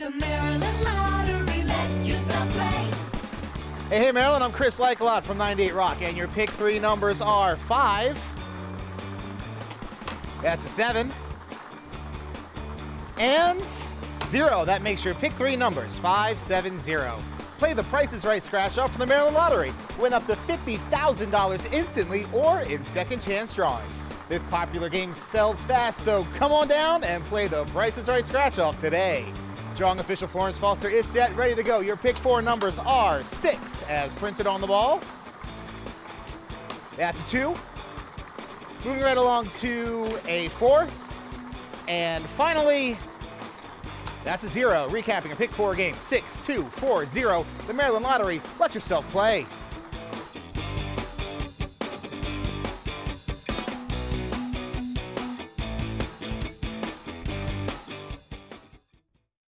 The Maryland Lottery let. Hey, hey, Maryland, I'm Chris Likelot from 98 Rock, and your pick three numbers are five. That's a seven. And zero. That makes your pick three numbers five, seven, zero. Play the Price is Right scratch off from the Maryland Lottery. Win up to $50,000 instantly or in second chance drawings. This popular game sells fast, so come on down and play the Price is Right scratch off today. Drawing official Florence Foster is set, ready to go. Your pick four numbers are six, as printed on the ball. That's a two. Moving right along to a four. And finally, that's a zero. Recapping a pick four game six, two, four, zero. The Maryland Lottery. Let yourself play.